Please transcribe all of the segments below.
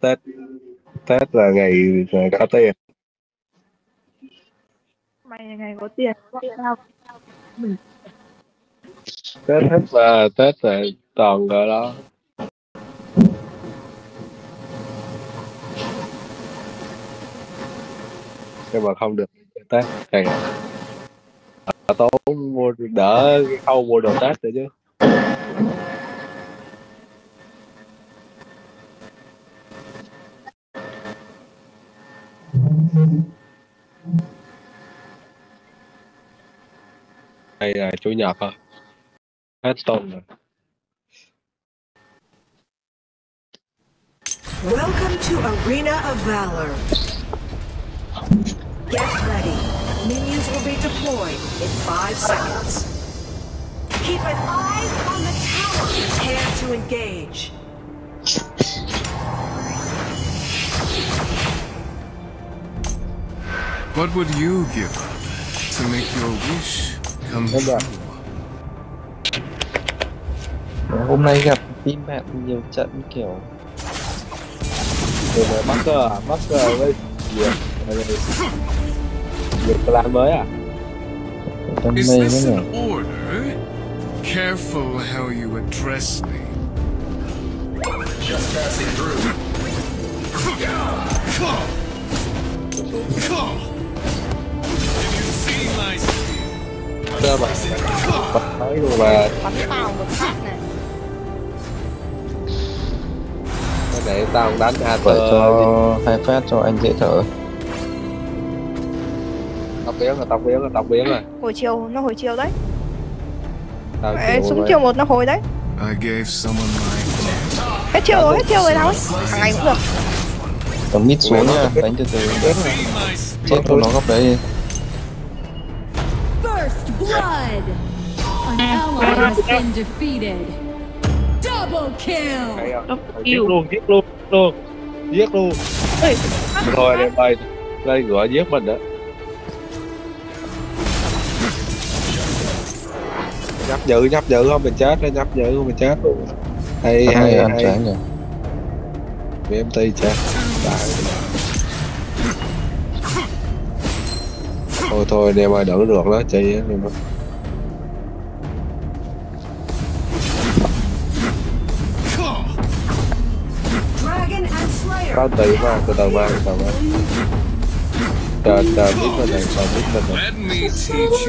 Tết Tết là ngày, có tiền. Mày là ngày có tiền sao mình Tết hết là Tết là toàn ở đó. Nhưng mà không được Tết này tốn mua đỡ khâu mua đồ Tết nữa chứ đây là chủ nhật à hết tuần rồi Welcome to Arena of Valor. Get ready. Minions will be deployed in five seconds. Keep an eye on the tower. Prepare to engage. What would you give up to make your wish come true? hôm nay gặp team bạn nhiều trận kiểu từ mà mắc cơ à cơ với việc việc plan mới à Is mê this nữa an nhỉ order? Careful how you address me. Just passing through. Did you see my? Cơ mà. Nói luôn mà bắn tao một phát này để tao đánh Arthur vậy cho hai phát cho anh dễ thở. Tao biến rồi tao biến rồi tao biến rồi. Hồi chiều nó hồi chiều đấy. Tao chịu súng chiều một nó hồi đấy. I gave someone my hết chiều rồi hết chiều rồi nào. Ấy hàng ngày cũng được. Cầm mít xuống nha đánh từ từ. Chết cho nó góc đấy blood! An ally has been defeated. Double kill! Hay không? giết luôn giết luôn luôn. Giết luôn. Rồi đây đây đây gọi giết mình đó. Nhấp nhự nhấp nhự không? Mình chết đó nhấp nhự không? Mình chết luôn. Hay hay hay. trái nhỉ BMT chết. Đại. Thôi thôi đem ai đỡ được đó chị em có tỷ mà từ từ mà từ từ mà. Chờ chờ biết bên này chờ biết bên này. Cruelty.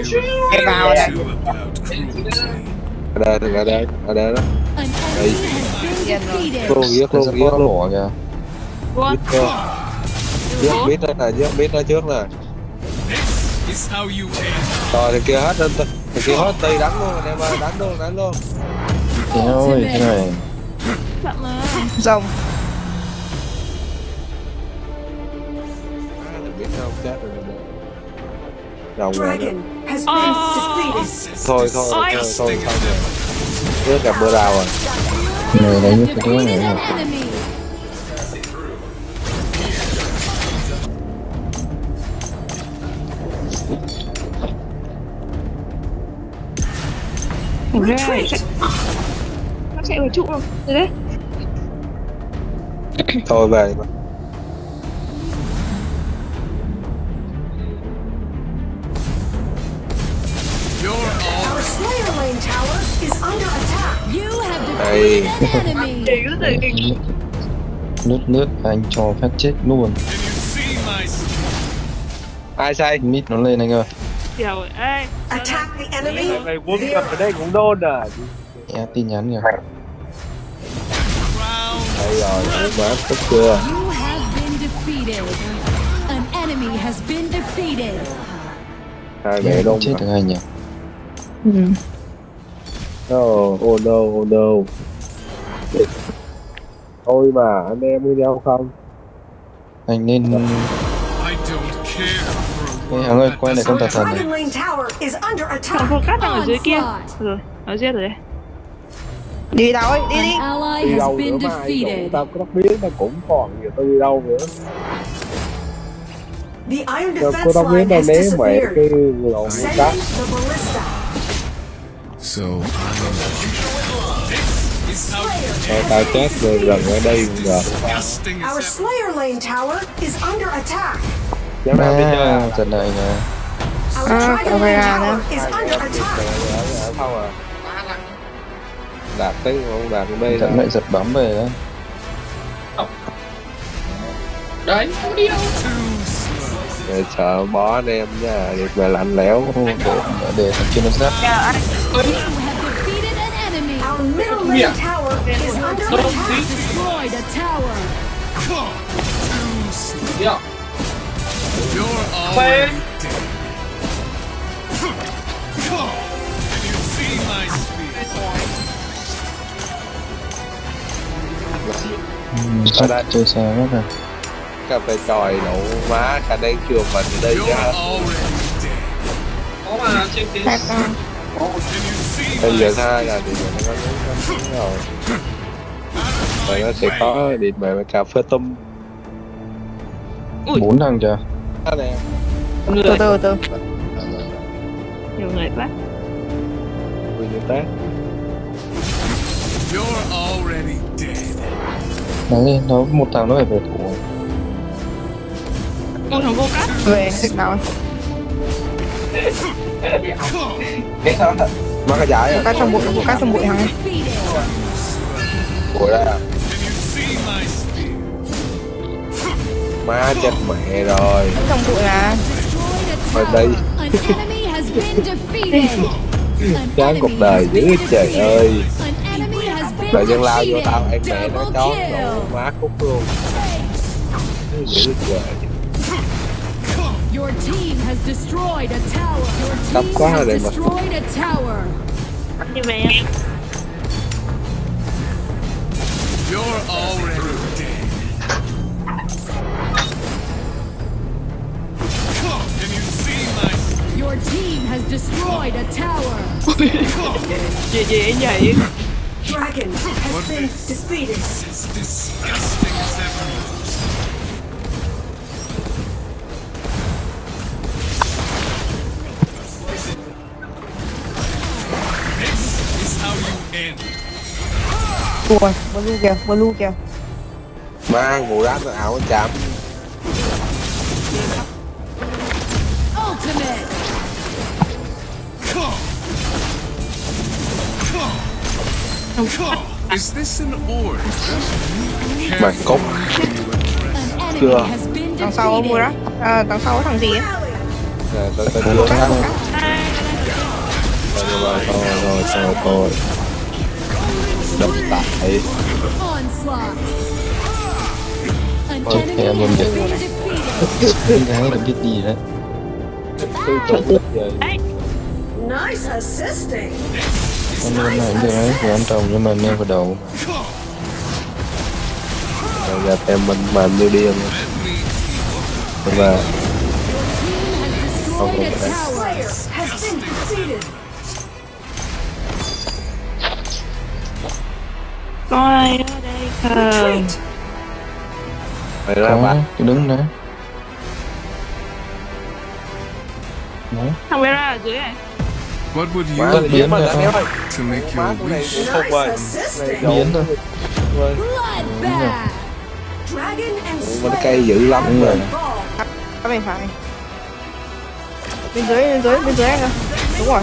ở đây ở đây ở đây đó. Defeated. luôn giết luôn giết luôn bỏ kìa. Giết luôn giết biết đó nè giết biết nó trước nè rồi thì kia hết lên thì kia hết tì đánh luôn anh em ơi đánh luôn đánh luôn. Thế ơi thế này à, rồi nè rồng rồi đó. has been defeated. thôi thôi thôi thôi. rồi trước gặp mưa rào rồi. Người đánh như cái đứa này Defeated Retreat. nó chạy vào trụ rồi. Thế đấy. Thôi về mà enemy. nước nước anh cho phát chết luôn. Ai say? Mít nó lên anh ơi chiều ê Attack the enemy. này quân gặp ở đây cũng đôn à? E tin nhắn kìa. Đây rồi cũng bán tức chưa? You have been defeated. An enemy has been defeated. hai mẹ em đôn không chết được anh nhỉ? Oh, oh no oh no. Thôi mà anh em với nhau không? Anh nên I don't care Ê, Hằng ơi quay lại con tà thần này Dragon Lane tower is under thằng attack. vô cát đang ở dưới kia rồi nó giết rồi đấy đi đâu ấy đi đi đi đâu nữa been mà ai dụ defeated. tao có biến tao cũng còn giờ tao đi đâu nữa The Iron tao tao has né mẹ disappeared. cái lộn cát. So I This is is how you Thôi tao chết rồi gần ở đây disgusting Our. Slayer Lane tower is under attack. Dám ra đi à, chơi trận này nè Ah, Dragon camera nữa. không à đạt tới không đạt đến đây trận lại giật bắn về đấy đấy Too slow. Để sợ bó anh em nha điệp về lạnh lẽo để để thằng kia nó lane Yeah. tower is under Don't attack. see. Destroyed a tower. Too slow. yeah. Dead. Can you see my speed? ừ, Ở đây. chơi xa quá rồi cà phê tròi đậu má khả năng chưa mình à. Can you see bây giờ tha là thì nó có rồi rồi nó sẽ có điện về cà phê tôm bốn thằng chưa đó nè từ từ từ. Nhiều người quá. You're already dead. đấy nó một thằng nó phải về thủ. Con thằng vô cắt về nào má cái giải à? Cắt trong bụi cắt trong bụi thằng bụi ra Can má chết mẹ rồi. Là. An enemy has been defeated. An chán cuộc đời dữ trời ơi. tự nhiên lao vô tao em mẹ nó chó nổ má khúc luôn. Dữ trời. Team quá rồi đây mà. vậy em You're already Your team has destroyed a tower. gì gì ấy nhảy Dragon has been defeated. As disgusting as ever. This is how you end. ui blue kìa blue kìa má vụ đá nó ảo chạm Is this an order? mà cốc Chưa. has been đằng sau có mua đó defeated. à, đằng sau có thằng gì á nè tôi tôi chưa rồi rồi thôi rồi thôi thôi đập enemy em has luôn defeated. Con gái đừng biết gì đấy rồi Nice assisting. Con con này được đấy của anh chồng nhưng mà neo vào đầu rồi giờ em mình mềm như điên nhưng mà Team has destroyed a tower. Slayer has been defeated. có ai ở đây không phải ra bạn. đứng đấy đấy thằng Vera ở dưới này What would you là do biến néo ơi to make your này wish? không assisting. biến thôi and mình Slayer cây dữ lắm đúng rồi. rồi. Bên phải. Bên dưới bên dưới bên dưới này cơ đúng rồi.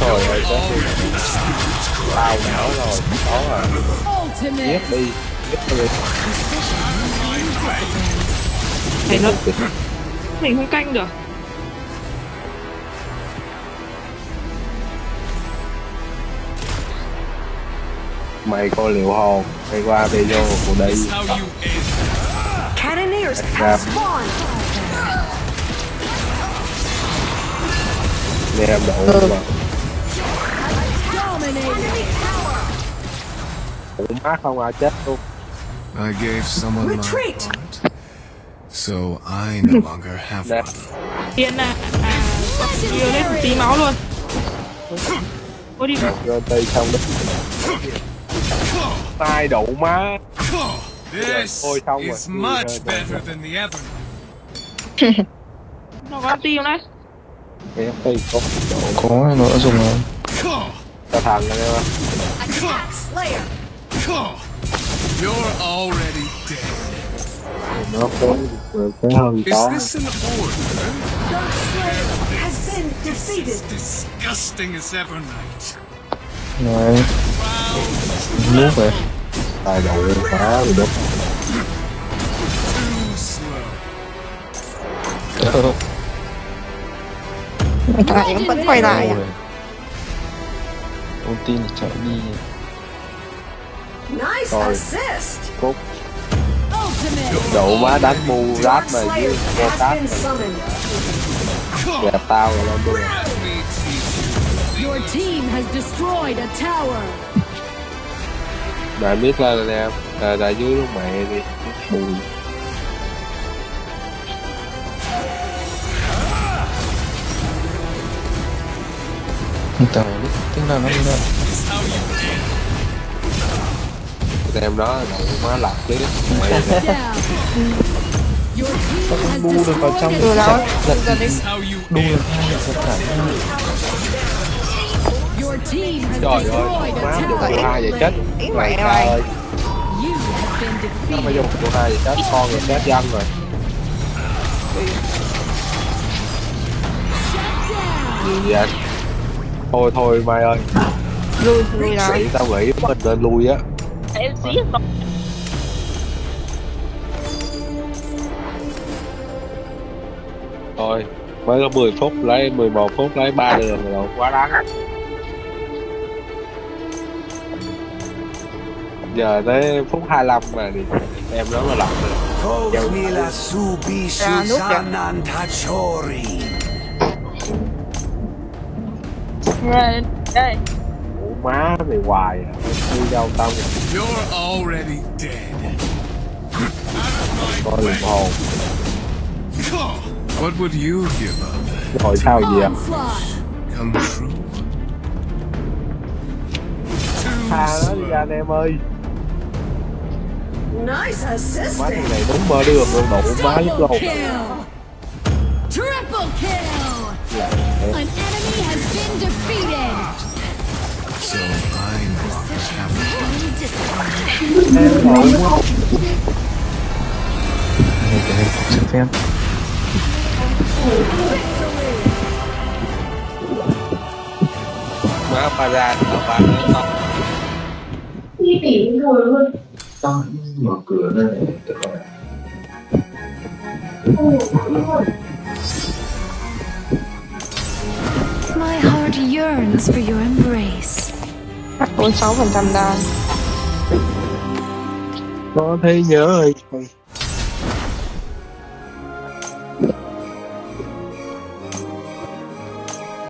Trời ơi chết. Đi tao não rồi. Đó à. Ultimate. giết đi. Giết đi. Này nó mình không canh được mày có liệu hồn. Mày qua đi vô của have spawned. nghe em đậu mà. Dominated. ủ má không ai chết luôn. I gave someone my Retreat. heart, so I no longer have one. Yên à, à Liều lên tí máu luôn. Ôi đi. Rồi tay xong đó tai đậu má This Ôi, xong rồi. is Ui, much better than the other. Nó có anti đấy em tay có có nó đã dùng rồi cho thằng anh em ơi. Attack Slayer. You're already dead. nó có cái hơn Is this an order? Dark Slayer has been defeated. Disgusting as ever night. Rồi nước rồi tài đầu phá rồi slow. Lại em vẫn quay lại à? Ông tin thì chạy đi Nice Rồi. assist. cốt Ultimate. độ má đánh mù rát Dark mà với gạt tao rồi lên luôn Your team has destroyed a tower. đại biết lên anh em à, đại dưới lúc mẹ đi trời lúc tiếng nào nó đi đâu em đó đầu má lạc. Your team has đu được vào trong a Đâu? đu được hai giật thẳng trời ơi má dùng cô hai vậy chết. Mày mày. ơi. Nó phải dùng cô hai vậy chết. Con rồi chết dân rồi. Gì vậy thôi thôi mày ơi. Lui, lui nghĩ tao nghĩ mình nên lui á. Thôi mới có 10 phút lấy 11 phút lấy ba đường rồi quá đáng giờ tới phút 25 mà thì em đó mà lặp được Fogmila subi Ra nút Tachori. Đây, đây. Ủa má mày hoài à đi đâu tao You're already dead. coi liền hồn What would you give up? rồi sao gì à. Come true. Tha nó đi anh em ơi má assisting. thằng này đúng mơ đường luôn đủ má lúc lâu kill. Triple kill. An enemy has been defeated. So I know have này cái này cũng xin phép má ba ra nó ba nữa tao My heart yearns for your embrace. Cắt 46% đau. có thấy nhớ ơi